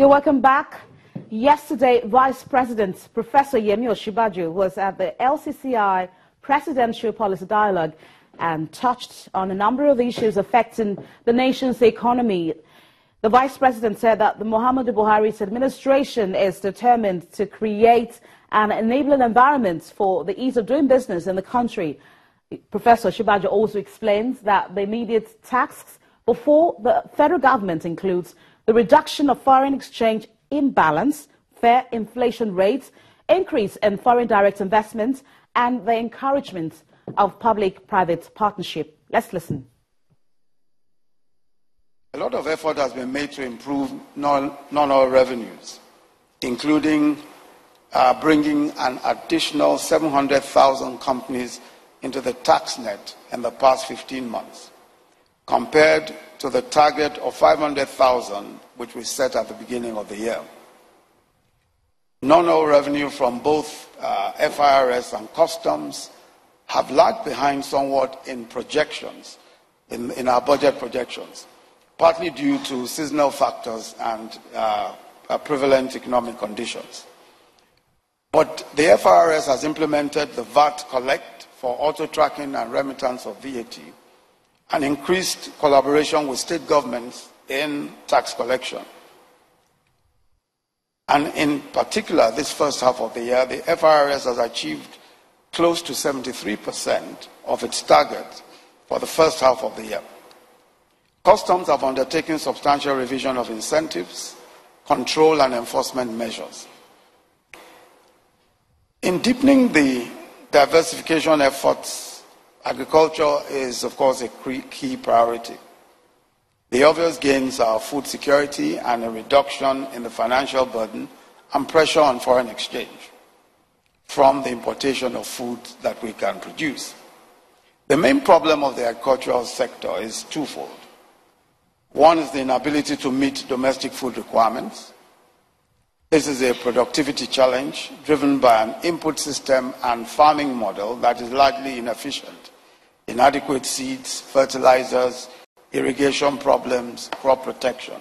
You're welcome back. Yesterday, Vice President Professor Yemi Osinbajo was at the LCCI Presidential Policy Dialogue and touched on a number of issues affecting the nation's economy. The Vice President said that the Muhammadu Buhari's administration is determined to create an enabling environment for the ease of doing business in the country. Professor Osinbajo also explains that the immediate tasks before the federal government includes the reduction of foreign exchange imbalance, fair inflation rates, increase in foreign direct investment, and the encouragement of public-private partnership. Let's listen. A lot of effort has been made to improve non-oil revenues, including uh, bringing an additional 700,000 companies into the tax net in the past 15 months, compared to the target of 500,000 which we set at the beginning of the year. Non-oil revenue from both uh, FIRS and customs have lagged behind somewhat in projections, in, our budget projections partly due to seasonal factors and uh, prevalent economic conditions. But the FIRS has implemented the VAT collect for auto tracking and remittance of VAT and increased collaboration with state governments in tax collection. And in particular, this first half of the year, the FIRS has achieved close to 73% of its target for the first half of the year. Customs have undertaken substantial revision of incentives, control, and enforcement measures. In deepening the diversification efforts, agriculture is, of course, a key priority. The obvious gains are food security and a reduction in the financial burden and pressure on foreign exchange from the importation of food that we can produce. The main problem of the agricultural sector is twofold. One is the inability to meet domestic food requirements. This is a productivity challenge driven by an input system and farming model that is largely inefficient. Inadequate seeds, fertilizers, irrigation problems, crop protection.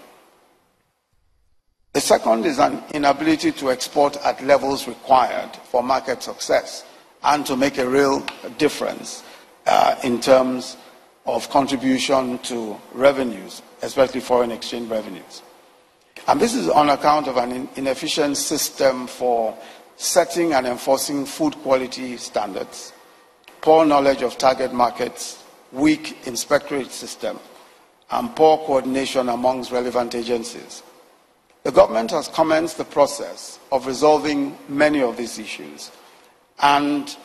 The second is an inability to export at levels required for market success and to make a real difference uh, in terms of contribution to revenues especially foreign exchange revenues. And this is on account of an inefficient system for setting and enforcing food quality standards, poor knowledge of target markets, weak inspectorate system, and poor coordination amongst relevant agencies. The government has commenced the process of resolving many of these issues, and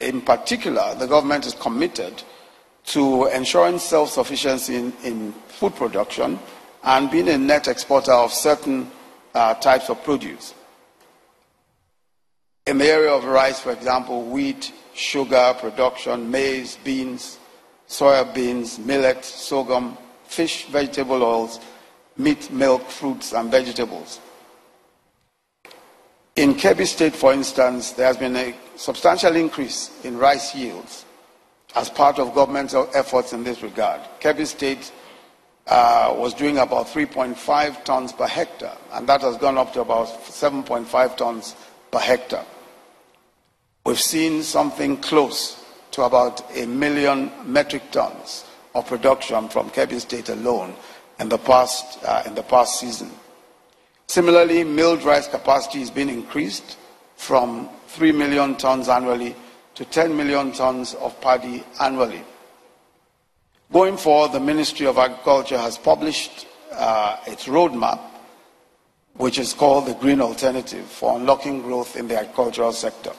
in particular, the government is committed to ensuring self sufficiency in, in, food production and being a net exporter of certain uh, types of produce. In the area of rice, for example, wheat, sugar production, maize, beans, soya beans, millet, sorghum, fish, vegetable oils, meat, milk, fruits, and vegetables. In Kebbi State, for instance, there has been a substantial increase in rice yields as part of governmental efforts in this regard. Kebbi State uh, was doing about 3.5 tons per hectare, and that has gone up to about 7.5 tons per hectare. We've seen something close to about a million metric tons of production from Kebbi State alone in the past, uh, in the past season. Similarly, milled rice capacity has been increased from 3 million tons annually to 10 million tons of paddy annually. Going forward, the Ministry of Agriculture has published uh, its roadmap, which is called the Green Alternative for Unlocking Growth in the Agricultural Sector.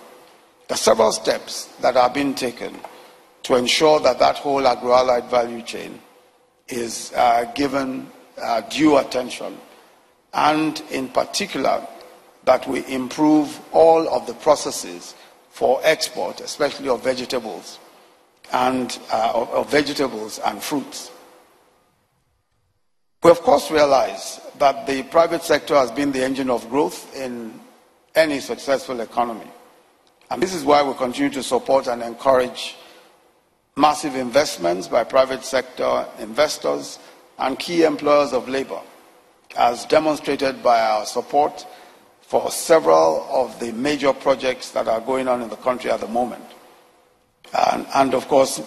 There are several steps that are being taken to ensure that that whole agro-allied value chain is uh, given uh, due attention, and in particular, that we improve all of the processes for export, especially of vegetables and uh, of, of vegetables and fruits. We of course realize that the private sector has been the engine of growth in any successful economy. And this is why we continue to support and encourage massive investments by private sector investors and key employers of labor. as demonstrated by our support for several of the major projects that are going on in the country at the moment. And, and of course,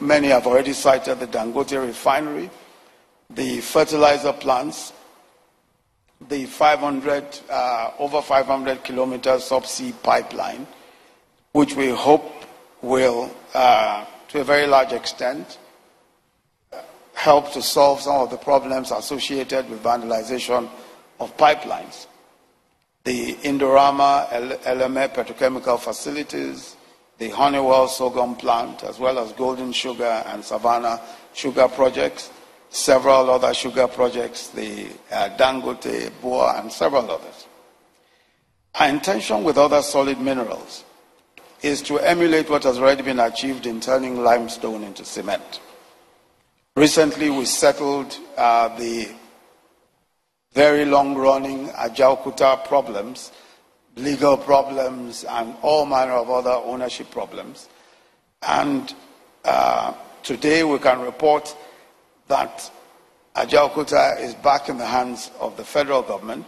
many have already cited the Dangote refinery, the fertilizer plants, the 500, uh, over 500 kilometers subsea pipeline, which we hope will, uh, to a very large extent, help to solve some of the problems associated with vandalization of pipelines. The Indorama Eleme petrochemical facilities, the Honeywell sorghum plant, as well as Golden Sugar and Savannah sugar projects, several other sugar projects, the uh, Dangote, Bua, and several others. Our intention with other solid minerals is to emulate what has already been achieved in turning limestone into cement. Recently, we settled uh, the very long running Ajaokuta problems, legal problems, and all manner of other ownership problems. And uh, today we can report that Ajaokuta is back in the hands of the federal government,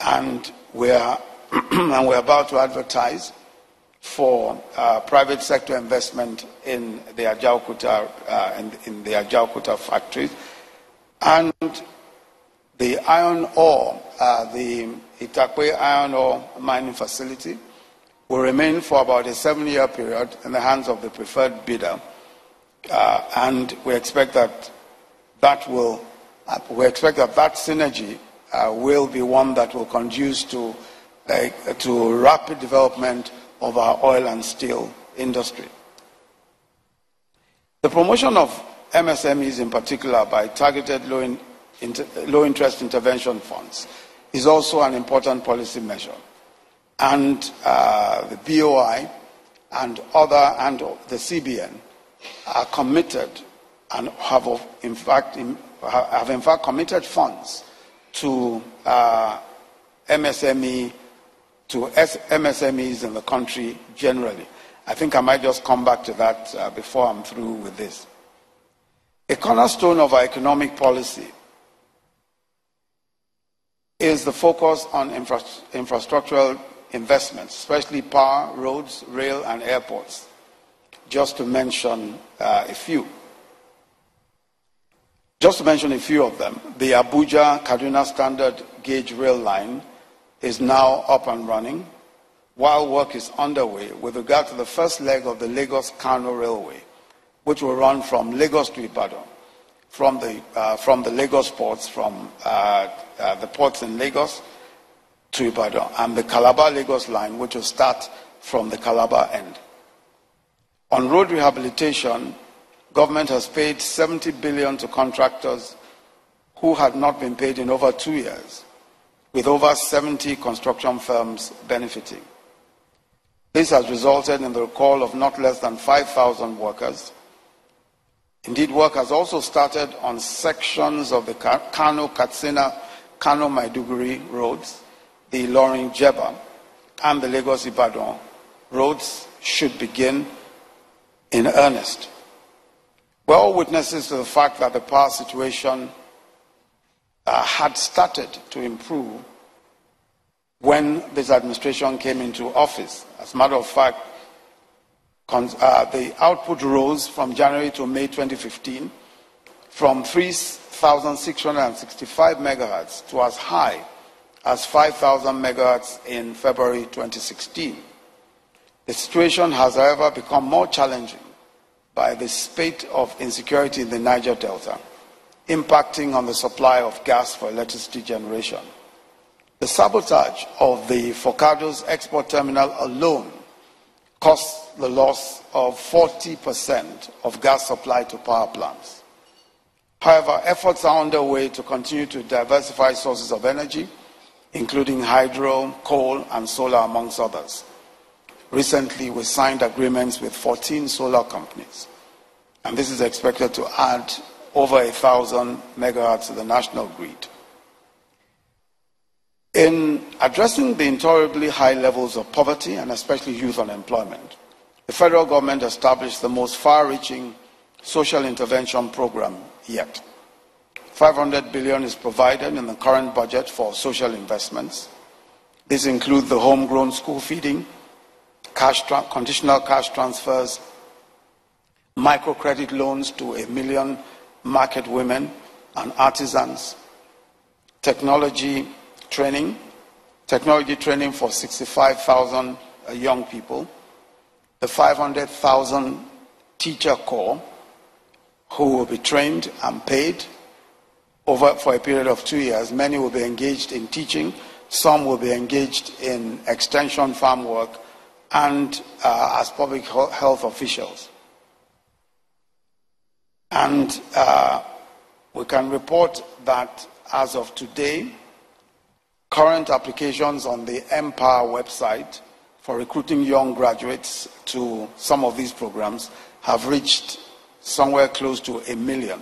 and we are, and we're about to advertise for uh, private sector investment in the Ajaokuta, uh, in, in, the factories. And the iron ore, uh, the Itakpe iron ore mining facility, will remain for about a seven year period in the hands of the preferred bidder. Uh, and we expect that that will, uh, we expect that that synergy uh, will be one that will conduce to, to rapid development of our oil and steel industry. The promotion of MSMEs in particular by targeted low, low interest intervention funds is also an important policy measure. And uh, the BOI and other and the CBN are committed and have in fact, have in fact committed funds to uh, MSME to MSMEs in the country generally. I think I might just come back to that uh, before I'm through with this. A cornerstone of our economic policy is the focus on infra- infrastructural investments, especially power, roads, rail, and airports, just to mention uh, a few. Just to mention a few of them, the Abuja Kaduna Standard Gauge Rail Line is now up and running, while work is underway with regard to the first leg of the Lagos Kano Railway, which will run from Lagos to Ibadan, from the, uh, from the Lagos ports, from uh, uh, the ports in Lagos to Ibadan, and the Calabar Lagos line, which will start from the Calabar end. On road rehabilitation, government has paid 70 billion to contractors who had not been paid in over two years with over 70 construction firms benefiting. This has resulted in the recall of not less than 5,000 workers. Indeed, work has also started on sections of the Kano Katsina Kano Maiduguri roads, the Ilorin Jebba, and the Lagos Ibadan roads should begin in earnest. We're all witnesses to the fact that the power situation uh, had started to improve when this administration came into office. As a matter of fact, uh, the output rose from January to May 2015 from 3,665 megahertz to as high as 5,000 megahertz in February 2016. The situation has, however, become more challenging by the spate of insecurity in the Niger Delta impacting on the supply of gas for electricity generation. The sabotage of the Forcados export terminal alone cost the loss of 40% of gas supply to power plants. However, efforts are underway to continue to diversify sources of energy, including hydro, coal, and solar, amongst others. Recently, we signed agreements with 14 solar companies, and this is expected to add over thousand megahertz to the national grid. In addressing the intolerably high levels of poverty and especially youth unemployment, the federal government established the most far reaching social intervention program yet. 500 billion is provided in the current budget for social investments. These include the homegrown school feeding, cash conditional cash transfers, microcredit loans to a million market women and artisans, technology training, technology training for 65,000 uh, young people, the 500,000 teacher corps who will be trained and paid over for a period of two years. Many will be engaged in teaching, some will be engaged in extension farm work and uh, as public health officials. And uh, we can report that as of today, current applications on the N-Power website for recruiting young graduates to some of these programs have reached somewhere close to a million.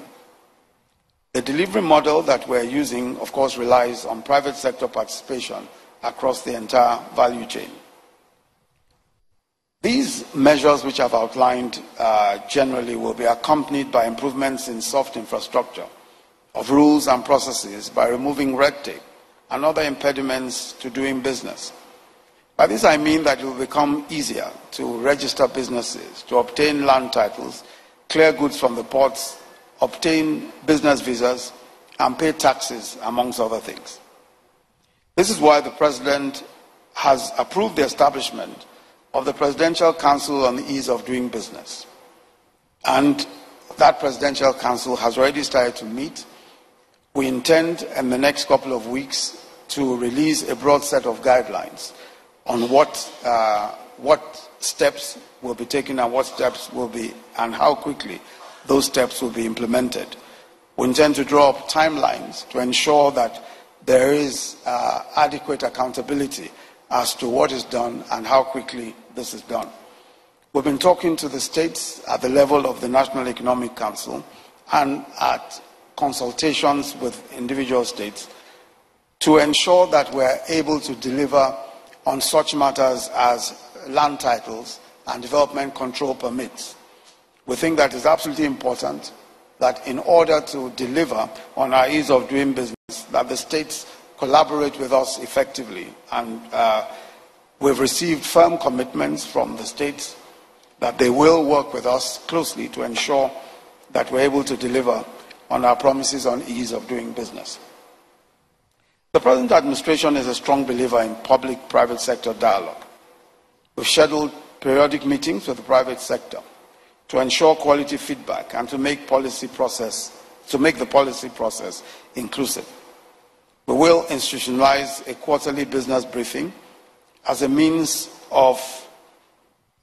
The delivery model that we're using, of course, relies on private sector participation across the entire value chain. These measures, which I've outlined uh, generally, will be accompanied by improvements in soft infrastructure of rules and processes by removing red tape and other impediments to doing business. By this I mean that it will become easier to register businesses, to obtain land titles, clear goods from the ports, obtain business visas, and pay taxes, amongst other things. This is why the President has approved the establishment of the Presidential Council on the Ease of Doing Business. And that Presidential Council has already started to meet. We intend in the next couple of weeks to release a broad set of guidelines on what, uh, what steps will be taken and what steps will be, and how quickly those steps will be implemented. We intend to draw up timelines to ensure that there is uh, adequate accountability as to what is done and how quickly this is done. We've been talking to the states at the level of the National Economic Council and at consultations with individual states to ensure that we're able to deliver on such matters as land titles and development control permits. We think that is absolutely important that in order to deliver on our ease of doing business, that the states collaborate with us effectively and uh, We've received firm commitments from the states that they will work with us closely to ensure that we're able to deliver on our promises on ease of doing business. The present administration is a strong believer in public private sector dialogue. We've scheduled periodic meetings with the private sector to ensure quality feedback and to make policy process to make the policy process inclusive. We will institutionalize a quarterly business briefing as a means of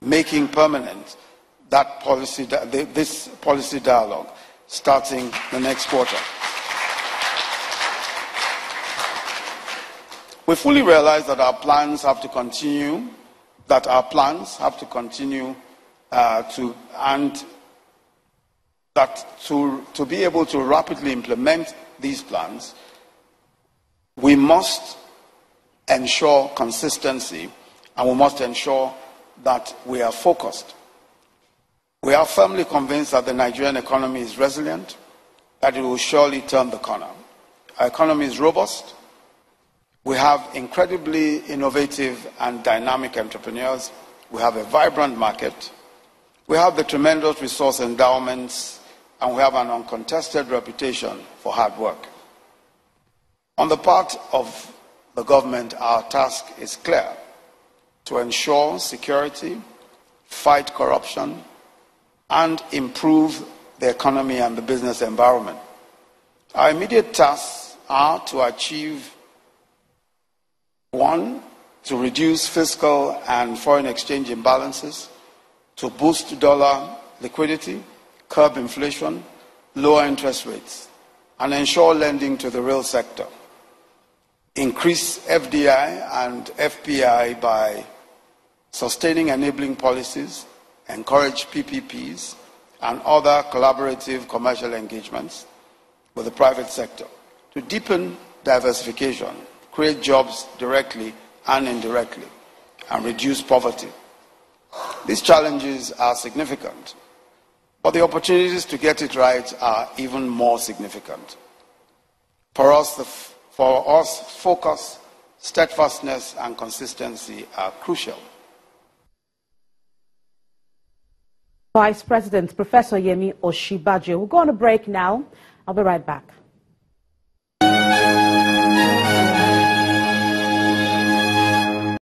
making permanent that policy, this policy dialogue starting the next quarter. We fully realize that our plans have to continue, that our plans have to continue uh, to, and that to, to be able to rapidly implement these plans, we must ensure consistency and we must ensure that we are focused. We are firmly convinced that the Nigerian economy is resilient, that it will surely turn the corner. Our economy is robust. We have incredibly innovative and dynamic entrepreneurs. We have a vibrant market. We have the tremendous resource endowments, and we have an uncontested reputation for hard work. On the part of the government, our task is clear to ensure security, fight corruption, and improve the economy and the business environment. Our immediate tasks are to achieve one, to reduce fiscal and foreign exchange imbalances, to boost dollar liquidity, curb inflation, lower interest rates, and ensure lending to the real sector. Increase FDI and FPI by sustaining enabling policies, encourage PPPs, and other collaborative commercial engagements with the private sector to deepen diversification, create jobs directly and indirectly, and reduce poverty. These challenges are significant, but the opportunities to get it right are even more significant. For us, for us, focus, steadfastness, and consistency are crucial. Vice President Professor Yemi Osinbajo. We'll go on a break now. I'll be right back.